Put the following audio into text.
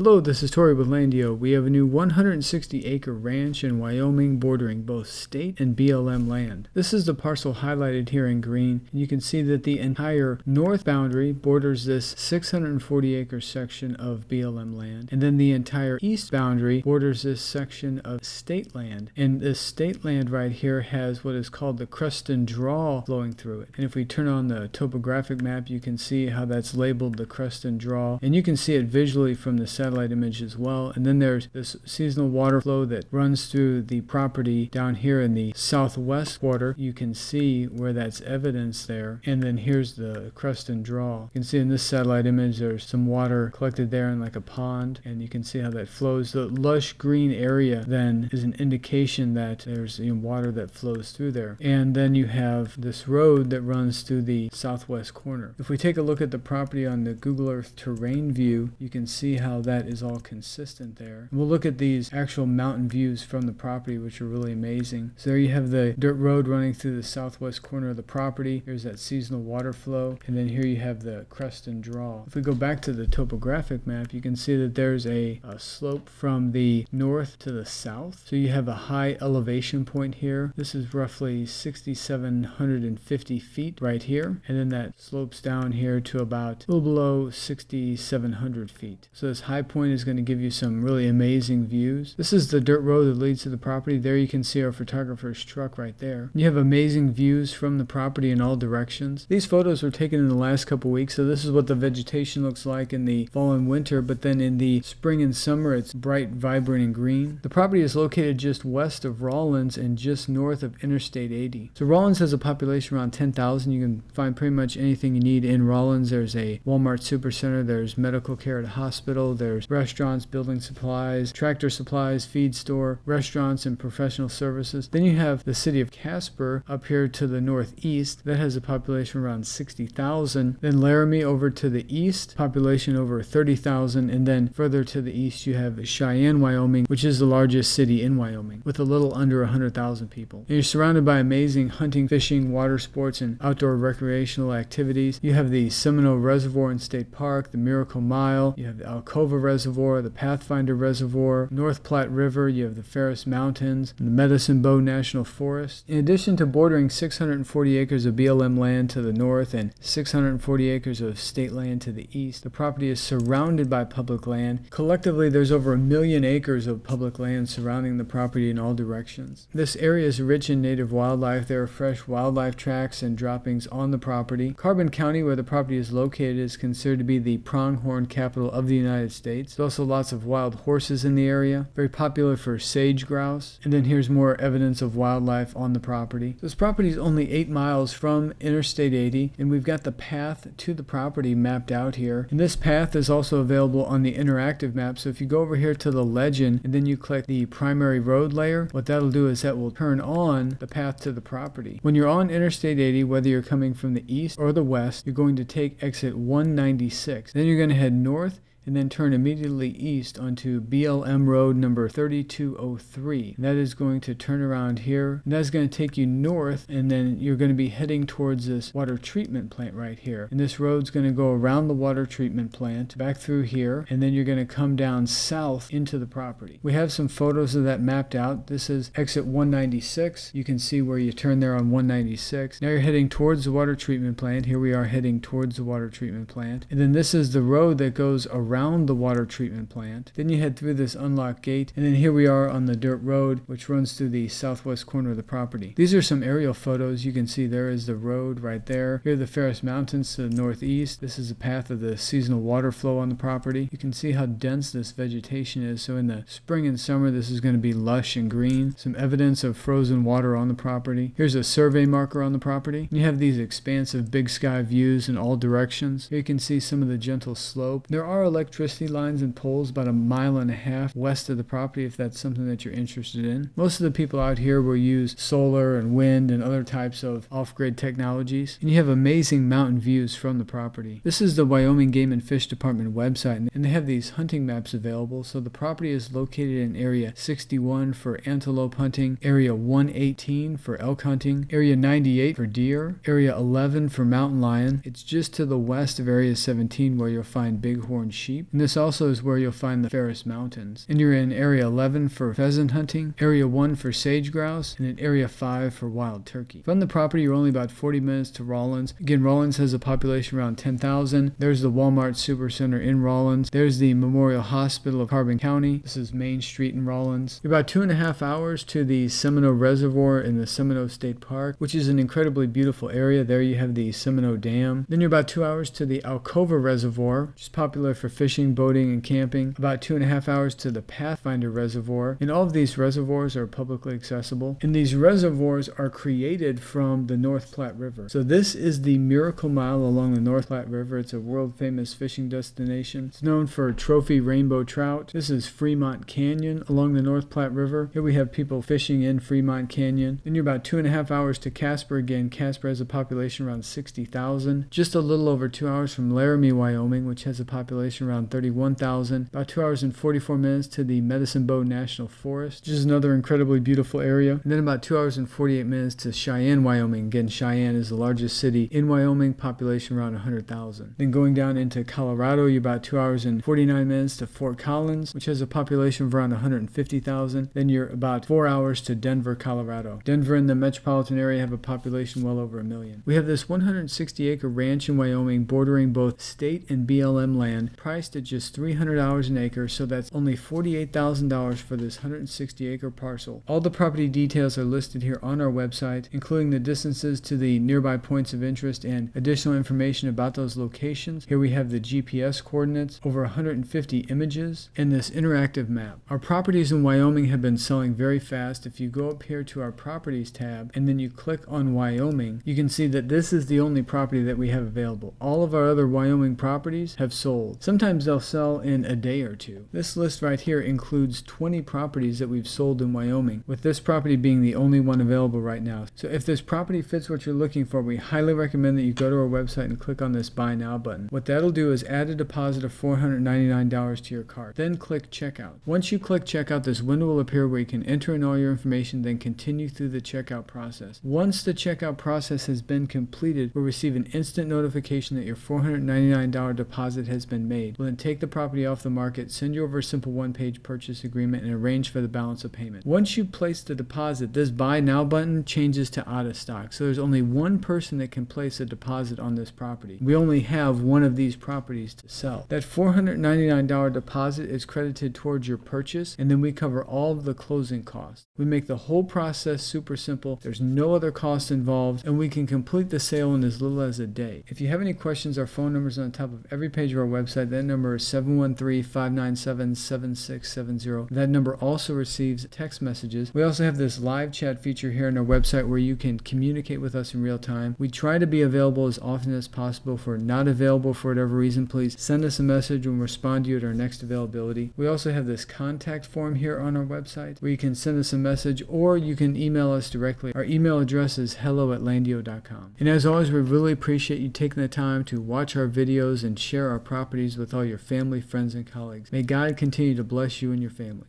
Hello, this is Tori with Landio. We have a new 160 acre ranch in Wyoming bordering both state and BLM land. This is the parcel highlighted here in green. You can see that the entire north boundary borders this 640 acre section of BLM land. And then the entire east boundary borders this section of state land. And this state land right here has what is called the Creston Draw flowing through it. And if we turn on the topographic map, you can see how that's labeled the Creston Draw. And you can see it visually from the satellite satellite image as well. And then there's this seasonal water flow that runs through the property down here in the southwest quarter. You can see where that's evidence there. And then here's the Creston Draw. You can see in this satellite image there's some water collected there in like a pond. And you can see how that flows. The lush green area then is an indication that there's you know, water that flows through there. And then you have this road that runs through the southwest corner. If we take a look at the property on the Google Earth terrain view, you can see how that is all consistent there. We'll look at these actual mountain views from the property, which are really amazing. So there you have the dirt road running through the southwest corner of the property. Here's that seasonal water flow. And then here you have the Creston Draw. If we go back to the topographic map, you can see that there's a, a slope from the north to the south. So you have a high elevation point here. This is roughly 6,750 feet right here. And then that slopes down here to about a little below 6,700 feet. So this high point is going to give you some really amazing views. This is the dirt road that leads to the property. There you can see our photographer's truck right there. You have amazing views from the property in all directions. These photos were taken in the last couple weeks, so this is what the vegetation looks like in the fall and winter, but then in the spring and summer it's bright, vibrant, and green. The property is located just west of Rawlins and just north of Interstate 80. So Rawlins has a population around 10,000. You can find pretty much anything you need in Rawlins. There's a Walmart Supercenter, there's medical care at a hospital, there's there's restaurants, building supplies, tractor supplies, feed store, restaurants, and professional services. Then you have the city of Casper up here to the northeast. That has a population around 60,000. Then Laramie over to the east, population over 30,000. And then further to the east, you have Cheyenne, Wyoming, which is the largest city in Wyoming with a little under 100,000 people. And you're surrounded by amazing hunting, fishing, water sports, and outdoor recreational activities. You have the Seminoe Reservoir and State Park, the Miracle Mile, you have the Alcova Reservoir, the Pathfinder Reservoir, North Platte River, you have the Ferris Mountains, the Medicine Bow National Forest. In addition to bordering 640 acres of BLM land to the north and 640 acres of state land to the east, the property is surrounded by public land. Collectively, there's over a million acres of public land surrounding the property in all directions. This area is rich in native wildlife. There are fresh wildlife tracks and droppings on the property. Carbon County, where the property is located, is considered to be the pronghorn capital of the United States. States. There's also lots of wild horses in the area, very popular for sage grouse. And then here's more evidence of wildlife on the property. This property is only 8 miles from Interstate 80, and we've got the path to the property mapped out here. And this path is also available on the interactive map. So if you go over here to the legend and then you click the primary road layer, what that'll do is that will turn on the path to the property. When you're on Interstate 80, whether you're coming from the east or the west, you're going to take exit 196. Then you're going to head north and then turn immediately east onto BLM Road number 3203. That is going to turn around here. And that's going to take you north, and then you're going to be heading towards this water treatment plant right here. And this road's going to go around the water treatment plant, back through here, and then you're going to come down south into the property. We have some photos of that mapped out. This is exit 196. You can see where you turn there on 196. Now you're heading towards the water treatment plant. Here we are heading towards the water treatment plant. And then this is the road that goes around around the water treatment plant. Then you head through this unlocked gate, and then here we are on the dirt road, which runs through the southwest corner of the property. These are some aerial photos. You can see there is the road right there. Here are the Ferris Mountains to the northeast. This is the path of the seasonal water flow on the property. You can see how dense this vegetation is. So in the spring and summer, this is going to be lush and green. Some evidence of frozen water on the property. Here's a survey marker on the property. You have these expansive big sky views in all directions. Here you can see some of the gentle slope. There are electric electricity lines and poles about a mile and a half west of the property if that's something that you're interested in. Most of the people out here will use solar and wind and other types of off-grid technologies. And you have amazing mountain views from the property. This is the Wyoming Game and Fish Department website and they have these hunting maps available. So the property is located in area 61 for antelope hunting, area 118 for elk hunting, area 98 for deer, area 11 for mountain lion. It's just to the west of area 17 where you'll find bighorn sheep sheep. And this also is where you'll find the Ferris Mountains. And you're in Area 11 for pheasant hunting, Area 1 for sage grouse, and in Area 5 for wild turkey. From the property, you're only about 40 minutes to Rawlins. Again, Rawlins has a population around 10,000. There's the Walmart Supercenter in Rawlins. There's the Memorial Hospital of Carbon County. This is Main Street in Rawlins. You're about two and a half hours to the Seminoe Reservoir in the Seminoe State Park, which is an incredibly beautiful area. There you have the Seminoe Dam. Then you're about two hours to the Alcova Reservoir, which is popular for fishing, boating, and camping. About two and a half hours to the Pathfinder Reservoir. And all of these reservoirs are publicly accessible. And these reservoirs are created from the North Platte River. So this is the Miracle Mile along the North Platte River. It's a world famous fishing destination. It's known for trophy rainbow trout. This is Fremont Canyon along the North Platte River. Here we have people fishing in Fremont Canyon. Then you're about two and a half hours to Casper again. Casper has a population around 60,000. Just a little over two hours from Laramie, Wyoming, which has a population around 31,000. About two hours and 44 minutes to the Medicine Bow National Forest, which is another incredibly beautiful area. And then about two hours and 48 minutes to Cheyenne, Wyoming. Again, Cheyenne is the largest city in Wyoming, population around 100,000. Then going down into Colorado, you're about two hours and 49 minutes to Fort Collins, which has a population of around 150,000. Then you're about four hours to Denver, Colorado. Denver and the metropolitan area have a population well over a million. We have this 160 acre ranch in Wyoming bordering both state and BLM land, priced at just $300 an acre, so that's only $48,000 for this 160 acre parcel. All the property details are listed here on our website, including the distances to the nearby points of interest and additional information about those locations. Here we have the GPS coordinates, over 150 images, and this interactive map. Our properties in Wyoming have been selling very fast. If you go up here to our properties tab and then you click on Wyoming, you can see that this is the only property that we have available. All of our other Wyoming properties have sold. Sometimes they'll sell in a day or two. This list right here includes 20 properties that we've sold in Wyoming, with this property being the only one available right now. So if this property fits what you're looking for, we highly recommend that you go to our website and click on this Buy Now button. What that'll do is add a deposit of $499 to your cart. Then click Checkout. Once you click Checkout, this window will appear where you can enter in all your information, then continue through the checkout process. Once the checkout process has been completed, we'll receive an instant notification that your $499 deposit has been made. We'll then take the property off the market, send you over a simple one-page purchase agreement, and arrange for the balance of payment. Once you place the deposit, this Buy Now button changes to out of stock. So there's only one person that can place a deposit on this property. We only have one of these properties to sell. That $499 deposit is credited towards your purchase, and then we cover all of the closing costs. We make the whole process super simple. There's no other cost involved, and we can complete the sale in as little as a day. If you have any questions, our phone number is on top of every page of our website. That number is 713-597-7670. That number also receives text messages. We also have this live chat feature here on our website where you can communicate with us in real time. We try to be available as often as possible. If we're not available for whatever reason, please send us a message and we'll respond to you at our next availability. We also have this contact form here on our website where you can send us a message or you can email us directly. Our email address is hello at landio.com. And as always, we really appreciate you taking the time to watch our videos and share our properties with all your family, friends, and colleagues. May God continue to bless you and your family.